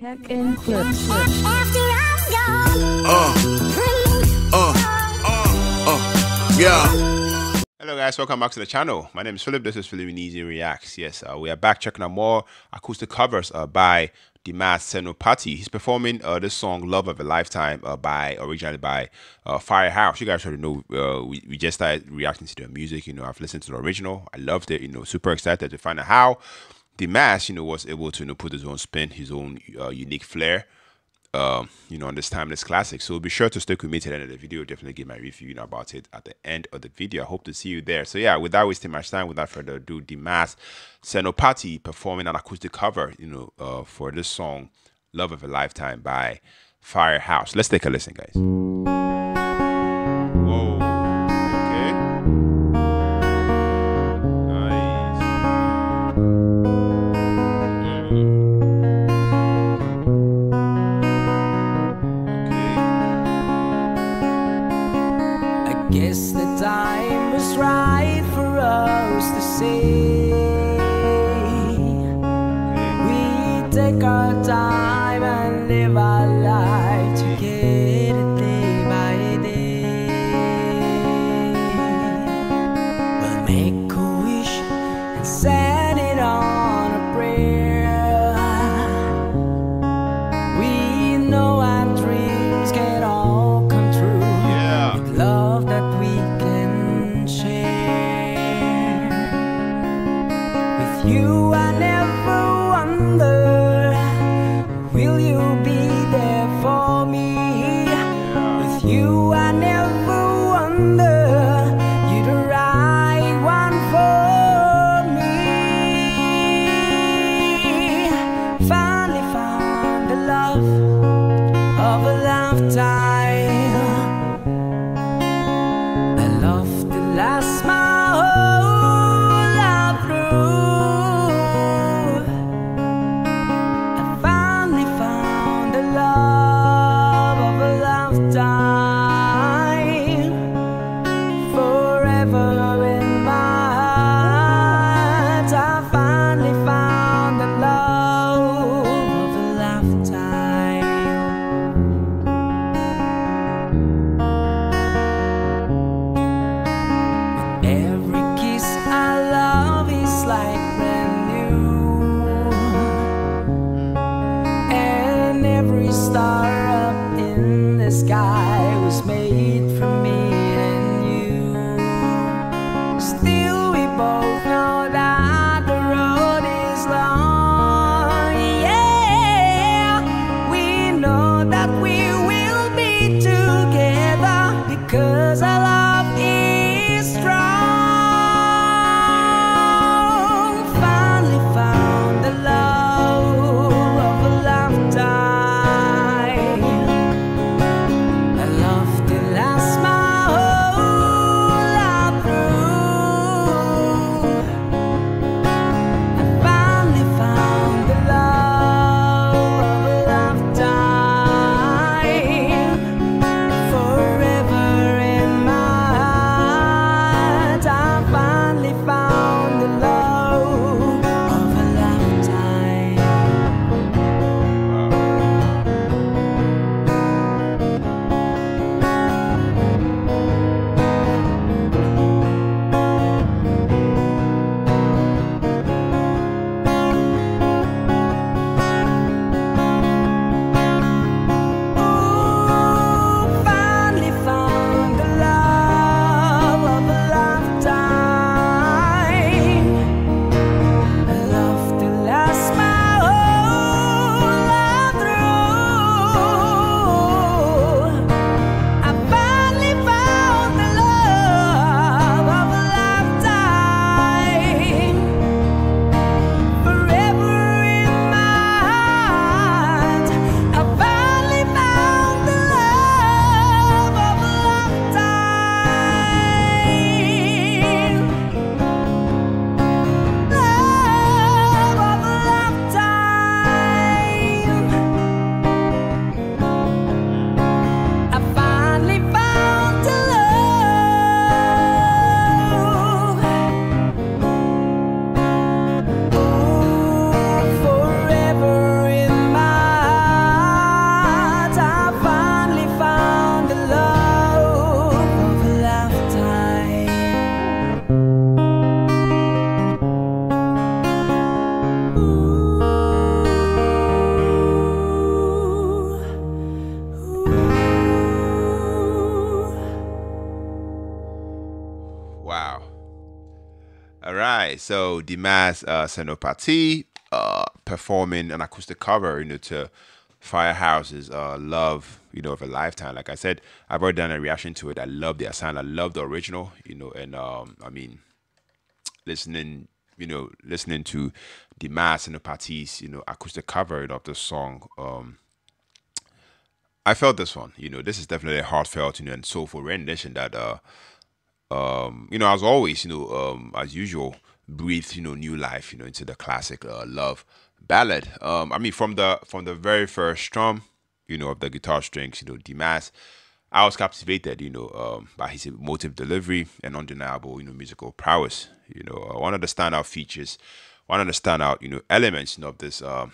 Tech and Clips. After I'm gone, Uh, uh, uh, uh, yeah. Hello guys, welcome back to the channel. My name is Philip. This is Philiminizzy Reacts. Yes, uh, we are back checking out more acoustic covers uh, by Dimas Senopati. He's performing uh, this song "Love of a Lifetime" uh, by originally by uh, Firehouse. You guys already know uh, we, we just started reacting to their music. You know, I've listened to the original. I loved it. You know, super excited to find out how Dimas, you know, was able to you know put his own spin, his own uh, unique flair um, you know, on this timeless classic. So be sure to stick with me to the end of the video. Definitely give my review you know, about it at the end of the video. I hope to see you there. So yeah, without wasting much time, without further ado, Dimas Senopati performing an acoustic cover, you know, uh, for this song, Love of a Lifetime by Firehouse. Let's take a listen, guys. Take our time and live our life lifetime. So Dimas uh, Senopati uh, performing an acoustic cover, you know, to Firehouse's uh, "Love," you know, of a lifetime. Like I said, I've already done a reaction to it. I love the sound. I love the original, you know, and um, I mean, listening, you know, listening to Dimas Senopati's, you know, acoustic cover of the song. Um, I felt this one. You know, this is definitely a heartfelt, you know, and soulful rendition that uh um, you know, as always, you know, um, as usual, breathe, you know, new life, you know, into the classic uh, love ballad. Um, I mean, from the from the very first strum, you know, of the guitar strings, you know, Dimas, I was captivated, you know, um, by his emotive delivery and undeniable, you know, musical prowess. You know, uh, one of the standout features, one of the standout, you know, elements you know, of this um,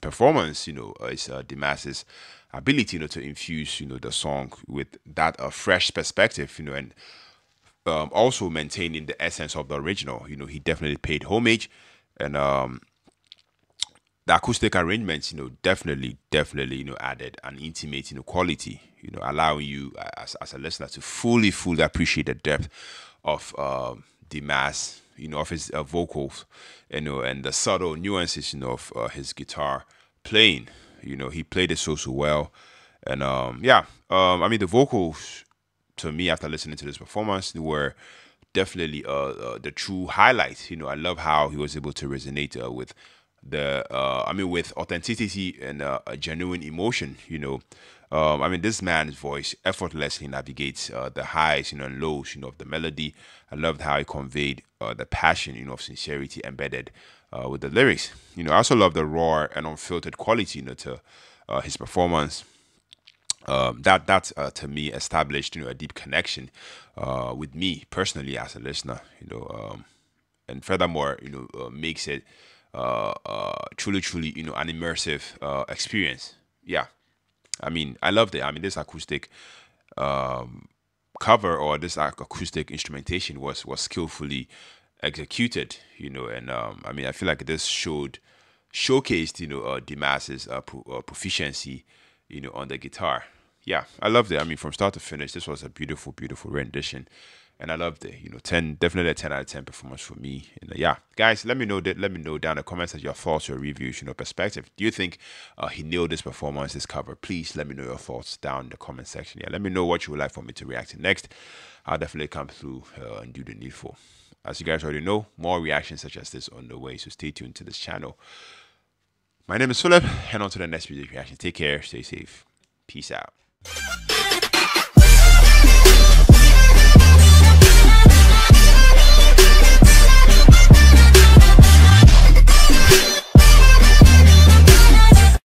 performance, you know, uh, is uh, Dimas's ability, you know, to infuse, you know, the song with that uh, fresh perspective, you know, and um, also maintaining the essence of the original. You know, he definitely paid homage, and um, the acoustic arrangements, you know, definitely, definitely, you know, added an intimate, you know, quality. You know, allowing you uh, as, as a listener to fully, fully appreciate the depth of um, Dimas, you know, of his uh, vocals, you know, and the subtle nuances, you know, of uh, his guitar playing. You know, he played it so so well, and um, yeah, um, I mean the vocals to me after listening to this performance were definitely uh, uh, the true highlights. You know, I love how he was able to resonate uh, with the, uh, I mean, with authenticity and uh, a genuine emotion. You know, um, I mean, this man's voice effortlessly navigates uh, the highs, you know, and lows, you know, of the melody. I loved how he conveyed the passion, you know, of sincerity embedded with the lyrics. You know, I also love the raw and unfiltered quality, you know, to his performance um, that that uh, to me established you know a deep connection uh, with me personally as a listener you know um, and furthermore you know uh, makes it uh, uh, truly truly you know an immersive uh, experience. Yeah. I mean I loved it. I mean this acoustic um, cover or this acoustic instrumentation was was skillfully executed you know and um, I mean I feel like this showed showcased you know uh, Dimas's pro- proficiency you know, on the guitar. Yeah, I loved it. I mean, from start to finish, this was a beautiful, beautiful rendition, and I loved it. You know, ten definitely a ten out of ten performance for me. And uh, yeah, guys, let me know that. Let me know down in the comments as your thoughts, your reviews, you know, perspective. Do you think uh, he nailed this performance, this cover? Please let me know your thoughts down in the comment section. Yeah, let me know what you would like for me to react to next. I'll definitely come through uh, and do the needful. As you guys already know, more reactions such as this on the way. So stay tuned to this channel. My name is Philip, and on to the next music reaction. Take care, stay safe. Peace out.